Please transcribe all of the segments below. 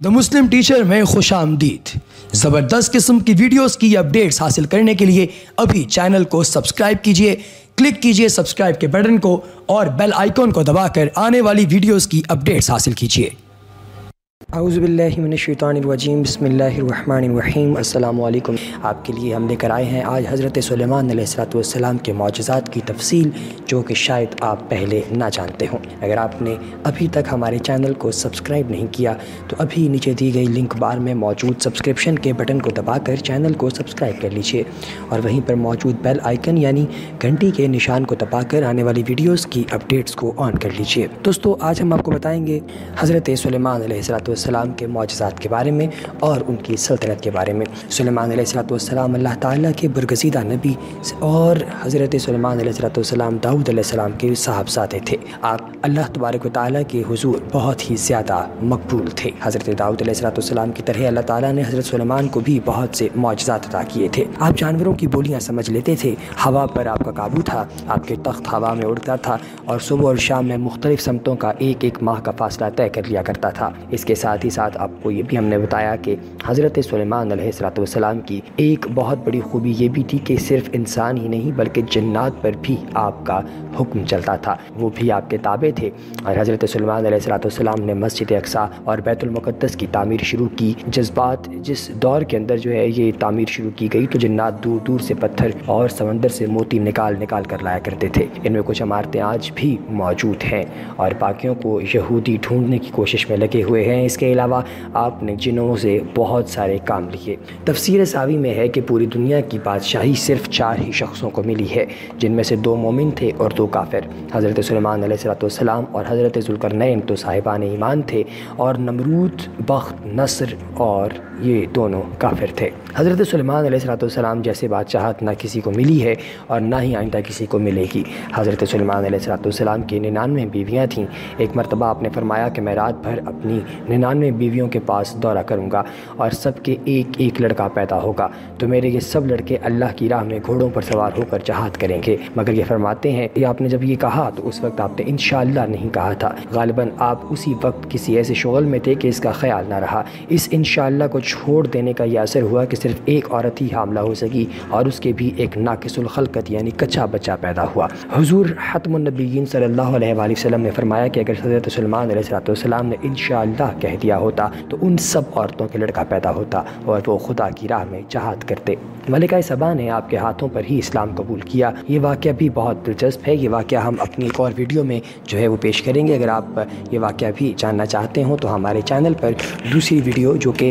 The Muslim teacher में खुश आमदीद ज़बरदस्त किस्म की वीडियोस की अपडेट्स हासिल करने के लिए अभी चैनल को सब्सक्राइब कीजिए क्लिक कीजिए सब्सक्राइब के बटन को और बेल आइकॉन को दबाकर आने वाली वीडियोस की अपडेट्स हासिल कीजिए। अज़बिल्लिमिनशैतानरजीम बसमीम अल्लाम आपके लिए हम लेकर आए हैं आज हज़रत सलेमान के मुआजात की तफसील, जो कि शायद आप पहले ना जानते हों। अगर आपने अभी तक हमारे चैनल को सब्सक्राइब नहीं किया तो अभी नीचे दी गई लिंक बार में मौजूद सब्सक्रिप्शन के बटन को दबाकर चैनल को सब्सक्राइब कर लीजिए और वहीं पर मौजूद बेल आइकन, यानी घंटी के निशान को दबाकर आने वाली वीडियोज़ की अपडेट्स को ऑन कर लीजिए। दोस्तों, आज हम आपको बताएँगे हज़रत सलेमान सलाम के मुआजात के बारे में और उनकी सल्तनत के बारे में। सलेमान सलाम अल्लाह ताला के बरगजीदा नबी और हज़रत सलेमान सलाम दाऊद सलाम के साहबजादे थे। आप अल्लाह तबारक ताली के हजूर बहुत ही ज़्यादा मकबूल थे। हज़रत दाऊद सलाम की तरह अल्लाह ताला ने हज़रत सलेमान को भी बहुत से मुआजात अदा किए थे। आप जानवरों की बोलियाँ समझ लेते थे। हवा पर आपका काबू था, आपके तख्त हवा में उड़ता था और सुबह और शाम में मुख्तलिफ़ समतों का एक एक माह का फासला तय कर लिया करता था। इसके साथ ही साथ आपको ये भी हमने बताया कि हज़रत सलेमान सलाम की एक बहुत बड़ी खूबी ये भी थी कि सिर्फ़ इंसान ही नहीं, बल्कि जन्नात पर भी आपका हुक्म चलता था। वो भी आपके ताबे थे। और हज़रत सलेमान सलाम ने मस्जिद अक्सा और बैतुलमक़दस की तमीर शुरू की। जज्बात जिस दौर के अंदर जो है ये तामीर शुरू की गई तो जन्नात दूर दूर से पत्थर और समंदर से मोती निकाल निकाल कर लाया करते थे। इनमें कुछ इमारतें आज भी मौजूद हैं और बाकियों को यहूदी ढूँढने की कोशिश में लगे हुए हैं। इसके अलावा आपने जिनों से बहुत सारे काम लिए। तफसीर सावी में है कि पूरी दुनिया की बादशाही सिर्फ़ चार ही शख्सों को मिली है, जिनमें से दो मोमिन थे और दो काफिर। हज़रत सलमान सलाम और हज़रत जुल्करनैन तो साहिबान ईमान थे और नमरूद, बख्त, नसर और ये दोनों काफिर थे। हज़रत सलमान सलाम जैसे बादशाहत ना किसी को मिली है और ना ही आइंदा किसी को मिलेगी। हज़रत सलमान सलाम की निन्यानवे बीवियाँ थीं। एक मरतबा आपने फरमाया कि मैं रात भर अपनी निन्यानवे बीवियों के पास दौरा करूँगा और सबके एक एक लड़का पैदा होगा। तो मेरे ये सब लड़के अल्लाह की राह में घोड़ों पर सवार होकर जहाद करेंगे। मगर ये फरमाते हैं, ये आपने जब ये कहा तो उस वक्त आपने इन नहीं कहा था। गालिबा आप उसी वक्त किसी ऐसे शगल में थे कि इसका ख्याल ना रहा। इस इन को छोड़ देने का यह असर हुआ कि सिर्फ़ एक औरत ही हामला हो सकी और उसके भी एक नाकिसुलखलकत यानी कच्चा बच्चा पैदा हुआ। हजूर हतमनबीन सल्ला वसम ने फरमाया कि अगर हज़रत सलमान सलाम ने इन कह दिया होता तो उन सब औरतों के लड़का पैदा होता और वो खुदा की राह में जहाद करते। मलिका सबा ने आपके हाथों पर ही इस्लाम कबूल किया। ये वाक़ भी बहुत दिलचस्प है। ये वाक़ हम अपनी एक और वीडियो में जो है वो पेश करेंगे। अगर आप ये वाक़ भी जानना चाहते हो तो हमारे चैनल पर दूसरी वीडियो जो कि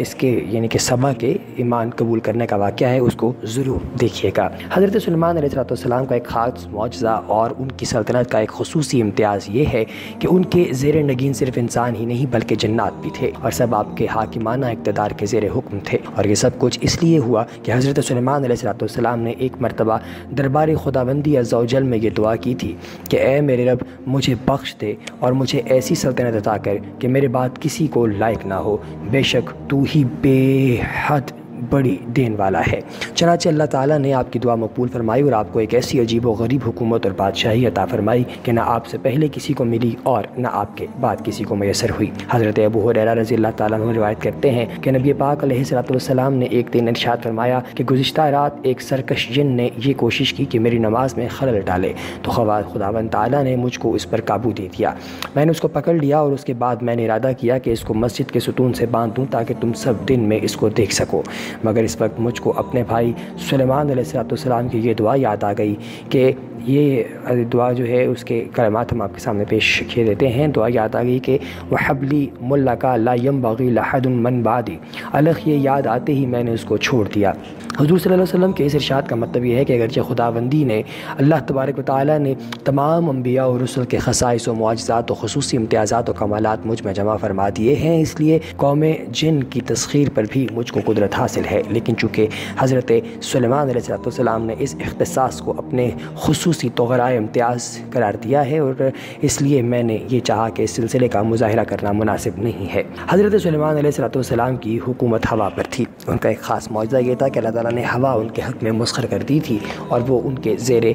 इसके, यानी कि सबा के ईमान कबूल करने का वाक़ है, उसको ज़रूर देखिएगा। हज़रत सलमान सलाम का एक ख़ास मुआजा और उनकी सल्तनत का एक खसूस इम्तियाज़ ये है कि उनके जेर नगीन सिर्फ़ इंसान ही नहीं, बल्कि जन्नात भी थे और सब आपके हाकिमाना इकतदार के जेर हुक्म थे। और ये सब कुछ इसलिए हुआ कि हज़रत सलेमान सलाम ने एक मरतबा दरबार खुदाबंदी अजाउजल में ये दुआ की थी कि, ए मेरे रब, मुझे बख्श दे और मुझे ऐसी सल्तनत अदा कर कि मेरे बात किसी को लायक ना हो। बेशक तू ही बेहद बड़ी देन वाला है। चनाचे अल्लाह ताला ने आपकी दुआ मकबूल फरमाई और आपको एक ऐसी अजीब व गरीब हुकूमत और बादशाही अता फरमाई कि ना आपसे पहले किसी को मिली और ना आपके बाद किसी को मैसर हुई। हज़रत अबू हुरैरा रज़ी अल्लाह ताला रिवायत करते हैं कि नबी पाक सलाम ने एक दिन इरशाद फरमाया कि गुज्त रात एक सरकश जिन ने यह कोशिश की कि मेरी नमाज़ में खलल डाले तो खवा खुदावन ताली ने मुझको इस पर काबू दे दिया। मैंने उसको पकड़ लिया और उसके बाद मैंने इरादा किया कि इसको मस्जिद के सुतून से बाँध दूँ ताकि तुम सब दिन में इसको देख सको। मगर इस वक्त मुझको अपने भाई सलेमान सलाम की ये दुआ याद आ गई कि ये दुआ जो है, उसके कलमात हम आपके सामने पेश किए देते हैं। दुआ याद आ गई कि वह हबली मुल्ला का लायम बागी मन बादी। अलग ये याद आते ही मैंने उसको छोड़ दिया। हजूर सल्लल्लाहु अलैहि के इस इरशाद का मतलब यह है कि अगरचे खुदाबंदी ने, अल्लाह तबारक ताली ने तमाम अम्बिया और रसुल के खसाइस व मुआजात और खसूस इम्तियाज़ात और कमालत मुझमें जमा फरमा दिए हैं। इसलिए कौम जिन की तस्खीर पर भी मुझको कुदरत हासिल है। लेकिन चूँकि हज़रत सलेमान सलाम ने इस अख्तास को अपने खसूसी तोहरा इम्तियाज़ करार दिया है और इसलिए मैंने ये चाहा कि इस सिलसिले का मुजाहरा करना मुनासिब नहीं है। हज़रत सलमान सलाम की हुकूमत हवा पर थी। उनका एक ख़ास मुआवजा ये था कि अल्लाह ताला ने हवा उनके हक़ में मुस्खर कर दी थी और वो उनके ज़ेर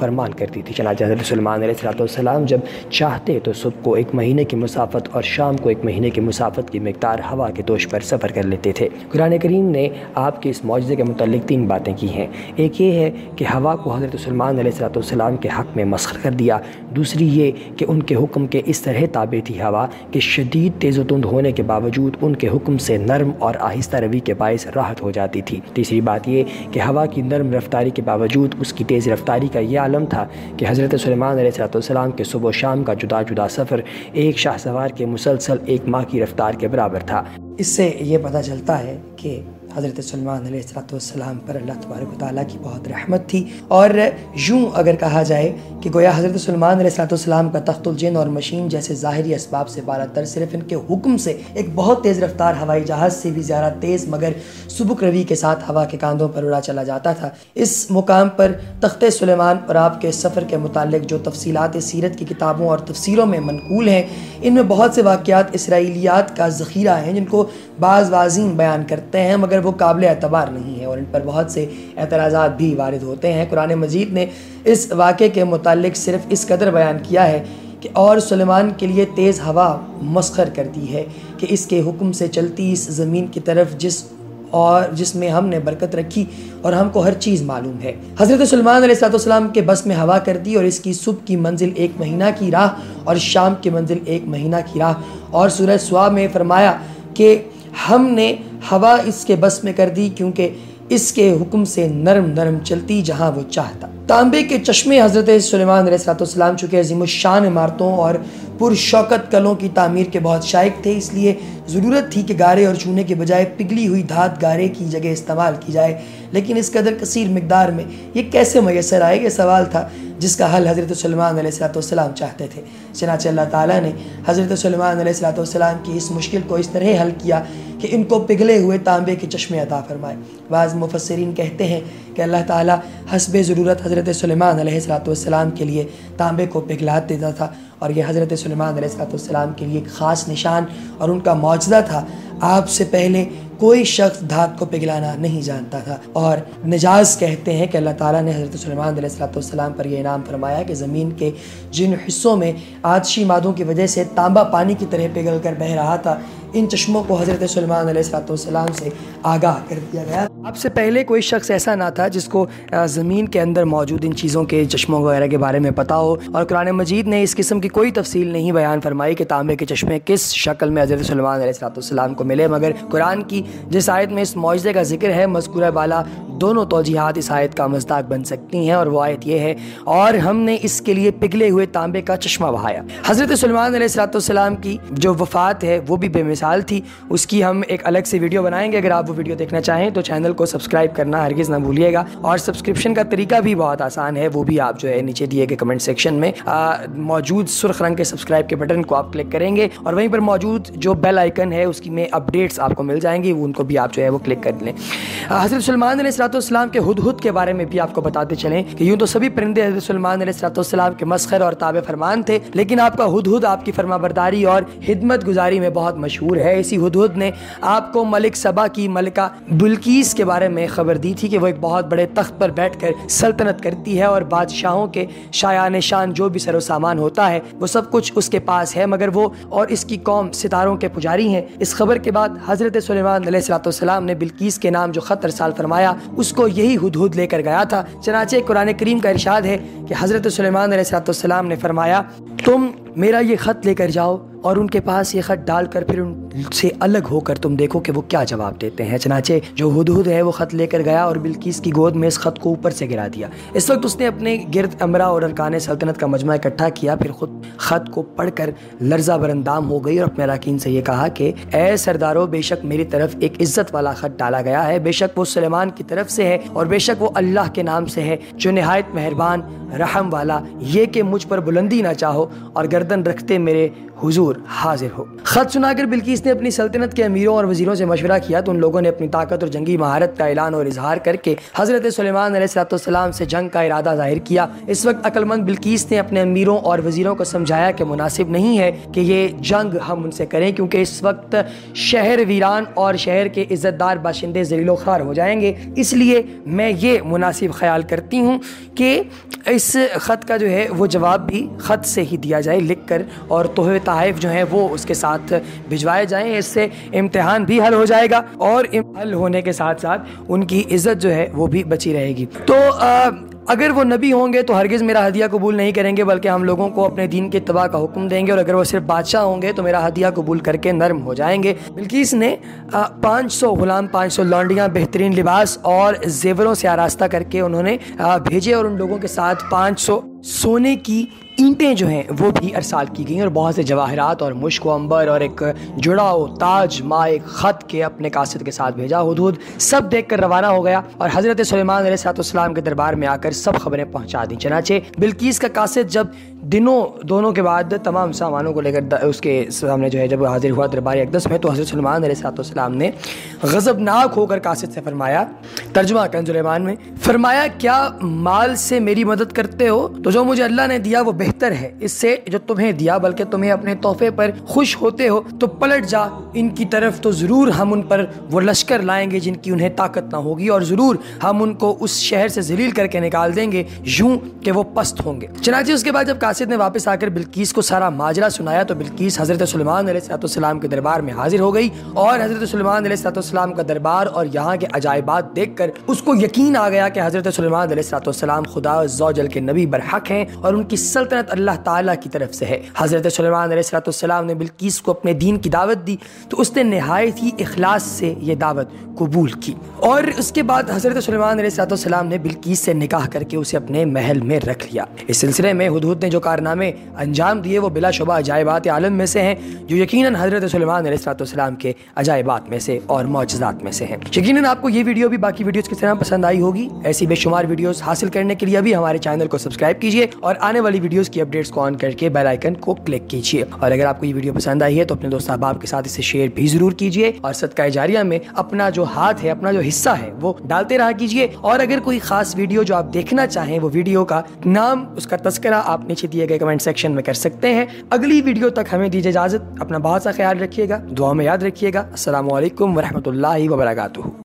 फरमान करती थी चना हज़रत सलेमान जब चाहते तो सुबह को एक महीने की मुसाफत और शाम को एक महीने की मुसाफत की मकदार हवा के दोष पर सफ़र कर लेते थे कुरान करीम ने आपके इस मुआजे के मतलब तीन बातें की हैं एक ये है कि हवा को हज़रत सलमान के हक़ में मसखर कर दिया दूसरी ये कि उनके हुक्म के इस तरह ताबे थी हवा कि शदीद तेज़ तुंद होने के बावजूद उनके हुक्म से नरम और आहिस्ता रवी के बायस राहत हो जाती थी। तीसरी बात यह कि हवा की नरम रफ्तारी के बावजूद उसकी तेज़ रफ्तारी का यह आलम था कि हज़रत सलमान के सुबह शाम का जुदा जुदा सफ़र एक शाह सवार के मुसलसल एक माह की रफ्तार के बराबर था। इससे ये पता चलता है कि हज़रत सलमान सलाम पर अल्लाह तबारक ताली की बहुत रहमत थी। और यूँ अगर कहा जाए कि गोया हज़रत सलमान सलाम का तख्तुलजन और मशीन जैसे ज़ाहरी इसबाब से बालातर सिर्फ़ इनके हुक्म से एक बहुत तेज़ रफ्तार हवाई जहाज़ से भी ज़्यादा तेज़, मगर सुबुक रवि के साथ हवा के कांधों पर उड़ा चला जाता था। इस मुकाम पर तख्त सलेमान और आपके सफ़र के मुतालिक जो तफसीत सीरत की किताबों और तफसीरों में मनकूल हैं, इनमें बहुत से वाक़ात इसराइलियात का ज़ख़ीरा हैं जिनको बाज़ वाजीन बयान करते हैं, मगर वो काबिल एतबार नहीं है और इन पर बहुत से एतराज़ा भी वारद होते हैं। कुरान मजीद ने इस वाक़े के मुतालिक सिर्फ़ इस कदर बयान किया है कि और सलेमान के लिए तेज़ हवा मस्खर कर दी है कि इसके हुक्म से चलती इस ज़मीन की तरफ़ जिस और जिसमें हमने बरकत रखी और हमको हर चीज़ मालूम है। हज़रत सलमान सलाम के बस में हवा कर दी और इसकी सुबह की मंजिल एक महीना की राह और शाम की मंजिल एक महीना की राह। और सूरज सुहा में फरमाया कि हमने हवा इसके बस में कर दी, क्योंकि इसके हुक्म से नरम नरम चलती जहाँ वो चाहता। तांबे के चश्मे हज़रत सलेमान चुके अजीमशान इमारतों और पुरशौकत कलों की तामीर के बहुत शायक थे, इसलिए ज़रूरत थी कि गारे और चूने के बजाय पिघली हुई धात गारे की जगह इस्तेमाल की जाए। लेकिन इस कदर कसीर मकदार में ये कैसे मैसर आए? ये सवाल था जिसका हल हज़रत सलमान सलाम चाहते थे। चनाच अल्लाह ताली ने हज़रत सलमान सलाम की इस मुश्किल को इस तरह हल किया कि इनको पिघले हुए तांबे के चश्मे अता फरमाए। बाज़ मुफसरीन कहते हैं कि अल्लाह ताली हसब ज़रूरत हज़रत सलमान सलाम के लिए तांबे को पिघला देता था और ये हज़रत सलमान सलाम के लिए एक ख़ास निशान और उनका मुआजा था। आपसे पहले कोई शख्स धात को पिघलाना नहीं जानता था और निजाज कहते हैं कि अल्लाह ताला ने हज़रत सलमान पर यह इनाम फरमाया कि ज़मीन के जिन हिस्सों में आदशी मादों की वजह से तांबा पानी की तरह पिघल कर बह रहा था इन चश्मों को हज़रत सलमान सलाम से आगाह कर दिया गया। आपसे पहले कोई शख्स ऐसा ना था जिसको ज़मीन के अंदर मौजूद इन चीज़ों के चश्मों वगैरह के बारे में पता हो। और कुरान मजीद ने इस किस्म की कोई तफसील नहीं बयान फरमाई कि तांबे के चश्मे किस शक्ल में हज़रत सलमान सलाम को मिले। मगर कुरान की जिस आयत में इस मुआजे का ज़िक्र है मस्कुरा वाला दोनों तोजीहत इस आयत का मजदाक बन सकती हैं। और वो आयत ये है, और हमने इसके लिए पिघले हुए तांबे का चश्मा बहाया। हज़रत सलमान सलाम की जो वफ़ात है, वो भी बेमिसाल थी। उसकी हम एक अलग से वीडियो बनाएँगे। अगर आप वो वीडियो देखना चाहें तो चैनल को सब्सक्राइब करना हरगिज़ ना भूलिएगा। और सब्सक्रिप्शन का तरीका भी बहुत आसान है। वो भी आप जो है नीचे दिए गए कमेंट सेक्शन में मौजूद सुर्ख रंग के सब्सक्राइब के बटन को आप क्लिक करेंगे। और वहीं पर मौजूद जो बेल आइकन है, उसकी में अपडेट्स आपको मिल जाएँगी। उनको भी आप जो है वो क्लिक कर लें। हज़रत सलमान सलाम के हदहद के बारे में भी आपको बताते चलें कि यूँ तो सभी परिंदे हज़रत सलमान सलाम के मस्खर और ताब फरमान थे, लेकिन आपका हदहद, आपकी फरमाबरदारी और हिदमत गुजारी में बहुत मशहूर है। इसी हदूद ने आपको मलिक सबा की मलिका बुल्कीस के बारे में खबर दी थी कि वो एक बहुत बड़े तख्त पर बैठ कर सल्तनत करती है और बादशाहों के शायान शान जो भी सरो सामान होता है, वो सब कुछ उसके पास है। मगर वो और इसकी कौम सितारों के पुजारी हैं। इस खबर के बाद हज़रत सलेमान ने बिल्कीस के नाम जो ख़त साल फरमाया, उसको यही हदहद लेकर गया था। चनाचे कुरान करीम का इरशाद है कि हज़रत सलेमान ने फरमाया, तुम मेरा ये ख़त लेकर जाओ और उनके पास ये ख़त डालकर फिर उनसे अलग होकर तुम देखो कि वो क्या जवाब देते हैं। चनाचे जो हदहद है, वो ख़त लेकर गया और बिल्किस की गोद में इस ख़त को ऊपर से गिरा दिया। इस वक्त उसने अपने गिरद अमरा और अरकान सल्तनत का मजमा इकट्ठा किया। फिर खुद ख़त को पढ़कर लर्जा बरंदाम हो गई और अपने अरकान से ये कहा कि ए सरदारों, बेशक मेरी तरफ़ एक इज़्ज़त वाला ख़त डाला गया है। बेशक वो सलेमान की तरफ़ से है और बेशक वो अल्लाह के नाम से है। जो नहायत मेहरबान, रहम वाला, ये कि मुझ पर बुलंदी ना चाहो और गर्दन रखते मेरे हुजूर हाजिर हो। खत सुनाकर बिल्किस ने अपनी सल्तनत के अमीरों और वजीरों से मशवरा किया तो उन लोगों ने अपनी ताकत और जंगी महारत का ऐलान और इजहार करके हज़रत सलेमान सलाम से जंग का इरादा ज़ाहिर किया। इस वक्त अक्लमंद बिल्किस ने अपने अमीरों और वजीरों को समझाया कि मुनासिब नहीं है कि ये जंग हम उनसे करें, क्योंकि इस वक्त शहर वीरान और शहर के इज़्ज़तदार बाशिंदे जलीलो खार हो जाएँगे। इसलिए मैं ये मुनासिब ख्याल करती हूँ कि इस ख़त का जो है वो जवाब भी ख़त से ही दिया जाए लिख कर और तोहफ़े तहफ़ जो हैं वो उसके साथ भिजवाए जाएँ। इससे इम्तहान भी हल हो जाएगा और हल होने के साथ साथ उनकी इज़्ज़त जो है वो भी बची रहेगी। तो आ, अगर वो नबी होंगे तो हरगिज़ मेरा हदिया कबूल नहीं करेंगे बल्कि हम लोगों को अपने दीन के तबाह का हुक्म देंगे और अगर वो सिर्फ़ बादशाह होंगे तो मेरा हदिया कबूल करके नरम हो जाएँगे। बिल्किस ने पाँच सौ गुलाम पाँच सौ लौंडियाँ बेहतरीन लिबास और जेवरों से आरास्ता करके उन्होंने भेजे और उन लोगों के साथ पाँच सौ सोने की ईंटें जो हैं, वो भी अरसाल की गई और बहुत से जवाहरात और मुश्क अंबर और एक जुड़ाव, ताज, माँ एक ख़त के अपने कासिद के साथ भेजा हदूद सब देख कर रवाना हो गया और हज़रत सलेमान के दरबार में आकर सब खबरें पहुँचा दी। चनाचे बिल्किस का कासिद जब दिनों, दोनों के बाद तमाम सामानों को लेकर उसके सामने जो है, जब हाजिर हुआ दरबार अकदस में तो हज़रत सलमान ने गज़बनाक होकर कासिद से फरमाया, तर्जुमा कंजुलमान में, फरमाया, क्या माल से मेरी मदद करते हो? तो जो मुझे अल्लाह ने दिया, वो बेहतर है। इससे जो तुम्हें दिया, बल्कि तुम्हें अपने तोहफे पर खुश होते हो तो पलट जा। इनकी तरफ़ तो ज़रूर हम उन पर वो लश्कर लाएँगे जिनकी उन्हें ताकत ना होगी, और ज़रूर हम उनको उस शहर से जलील करके निकाल देंगे, यूँ कि वो पस्त होंगे। चनाचे उसके बाद जब कासिद ने वापस आकर बिल्किस को सारा माजरा सुनाया तो बिल्किस हज़रत सलेमान के दरबार में हाजिर हो गई, और हज़रत सलेमान का दरबार और यहाँ के अजायबात देख कर उसको यकीन आ गया कि हज़रत सलेमान खुदा जल के नबी बरहक हैं, और उनकी सल्तनत अल्लाह ताला की तरफ़ से है। हज़रत सलेमान ने बिल्किस को अपने दीन की दावत दी तो उसने नहायत ही अखलास से ये दावत कबूल की। और उसके बाद हज़रत सलमान सलाम ने बिल्किस से निकाह करके उसे अपने महल में रख लिया। इस सिलसिले में हदूद ने जो कारनामे अंजाम दिए, वो बिलाशुबा अजायबात आलम में से हैं, जो यकीन हज़रत सलमान सलाम के अजायबात में से और मोजात में से हैं। यकीन आपको ये वीडियो भी बाकी वीडियोज़ की तरह पसंद आई होगी। ऐसी बेशुमार वीडियोज़ हासिल करने के लिए भी हमारे चैनल को सब्सक्राइब कीजिए और आने वाली वीडियोज़ की अपडेट्स को ऑन करके बेल आइकन को क्लिक कीजिए। और अगर आपको ये वीडियो पसंद आई है तो अपने दोस्त अहबाब के साथ इसे शेयर भी ज़रूर कीजिए और सदका जारिया में अपना जो हाथ है, अपना जो हिस्सा है, वो डालते रहा कीजिए। और अगर कोई खास वीडियो जो आप देखना चाहें, वो वीडियो का नाम, उसका तस्करा आप नीचे दिए गए कमेंट सेक्शन में कर सकते हैं। अगली वीडियो तक हमें दीजिए इजाज़त। अपना बहुत सा ख्याल रखिएगा दुआ में याद रखिएगा। असल वरहमल वर्का